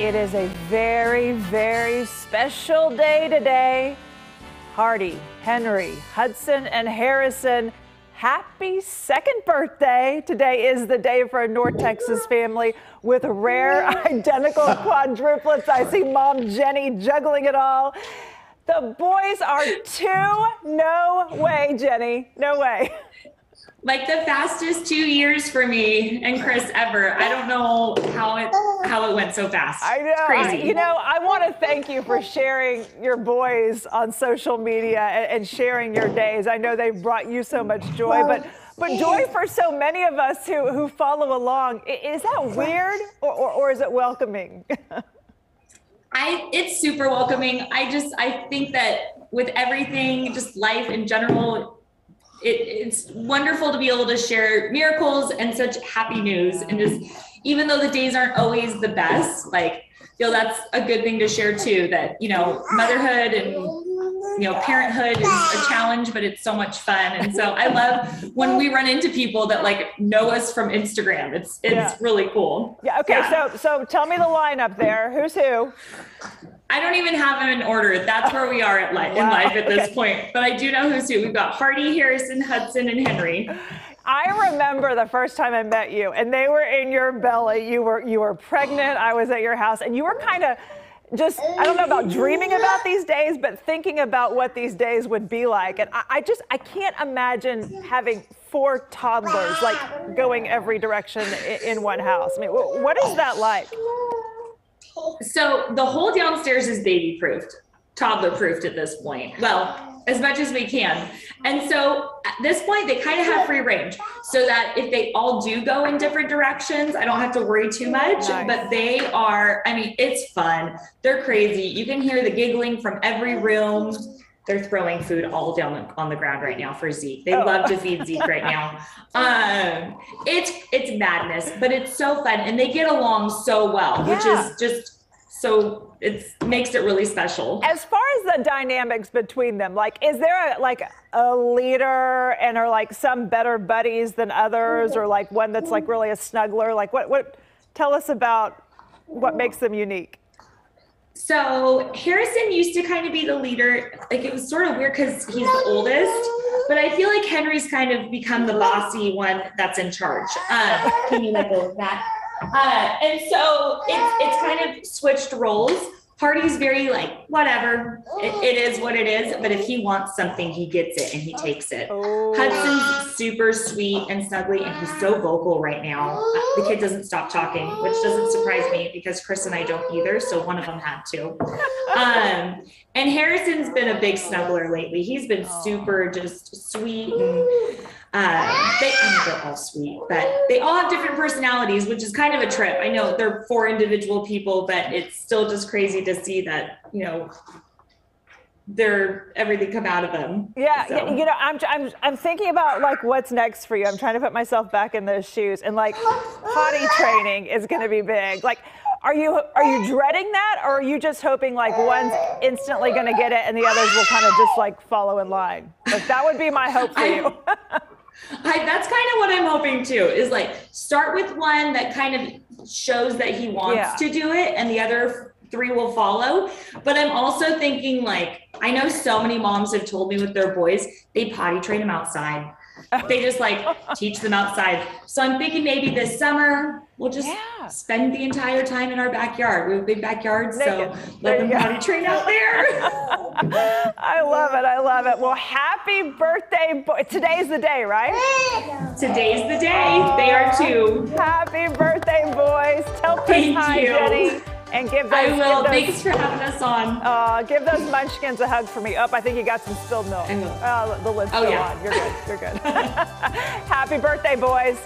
It is a very, very special day today. Hardy, Henry, Hudson, and Harrison, happy second birthday. Today is the day for a North Texas family with rare identical quadruplets. I see mom Jenny juggling it all. The boys are two. No way, Jenny. No way. like the fastest two years for me and Chris ever. I don't know how it how it went so fast. I know. crazy. You know, I want to thank you for sharing your boys on social media and, and sharing your days. I know they've brought you so much joy, but but joy for so many of us who who follow along. Is that weird or, or, or is it welcoming? I it's super welcoming. I just I think that with everything, just life in general, it, it's wonderful to be able to share miracles and such happy news and just even though the days aren't always the best like feel that's a good thing to share too that you know motherhood and you know parenthood is a challenge but it's so much fun and so i love when we run into people that like know us from instagram it's it's Yeah. really cool yeah. Okay. Yeah. So so tell me the lineup there. Who's who? I don't even have them in order. That's where we are at life, in life at this Okay. point. But I do know who's who. We've got Hardy, Harrison, Hudson, and Henry. I remember the first time I met you, and they were in your belly. You were you were pregnant. I was at your house, and you were kind of just I don't know about dreaming about these days, but thinking about what these days would be like. And I, I just I can't imagine having four toddlers like going every direction in, one house. I mean, what is that like? So the whole downstairs is baby proofed, toddler proofed at this point. Well, as much as we can. And so at this point, they kind of have free range so that if they all do go in different directions, I don't have to worry too much. Nice. But they are, I mean, it's fun. They're crazy. You can hear the giggling from every room. They're throwing food all down the, on the ground right now for Zeke. They Oh. love to feed Zeke right now. Um, it's it's madness, but it's so fun, and they get along so well, which is just so it makes it really special. As far as the dynamics between them, like, is there a, like a leader and are like some better buddies than others, or like one that's like really a snuggler? Like, what what? Tell us about what makes them unique. So Harrison used to kind of be the leader. Like it was sort of weird because he's the oldest, but I feel like Henry's kind of become the bossy one that's in charge. Um, can you let go of that? Uh, and so it's it's kind of switched roles. Hardy's very like whatever. It, it is what it is. But if he wants something, he gets it and he takes it. Oh. Hudson's super sweet and snuggly, and he's so vocal right now. Uh, The kid doesn't stop talking, which doesn't surprise me because Chris and I don't either. So one of them had to. Um, and Harrison's been a big snuggler lately. He's been super just sweet and uh, they, they're all sweet, but they all have different personalities, which is kind of a trip. I know they're four individual people, but it's still just crazy to see that, you know, they're everything come out of them. Yeah, So. you know, I'm, I'm, I'm thinking about like what's next for you. I'm trying to put myself back in those shoes, and like potty training is going to be big. Like, are you are you dreading that, or are you just hoping like one's instantly going to get it and the others will kind of just like follow in line? Like that would be my hope for I- you. I, that's kind of what I'm hoping too is like start with one that kind of shows that he wants Yeah. to do it and the other three will follow. But I'm also thinking like, I know so many moms have told me with their boys, they potty train them outside. They just like teach them outside. So I'm thinking maybe this summer we'll just Yeah. spend the entire time in our backyard. We have a big backyard, so Naked. Let them potty train out there. I love it. I love it. Well, happy birthday! Boy. Today's the day, right? Today's the day. They are too. Happy birthday, boys! Tell Thank hi, you. Jenny, and give those. I will. Give those Thanks for having us on. Uh, give those munchkins a hug for me. Up, I think you got some spilled milk. I will. Uh, the lid's Oh, still yeah. on. You're good. You're good. Happy birthday, boys.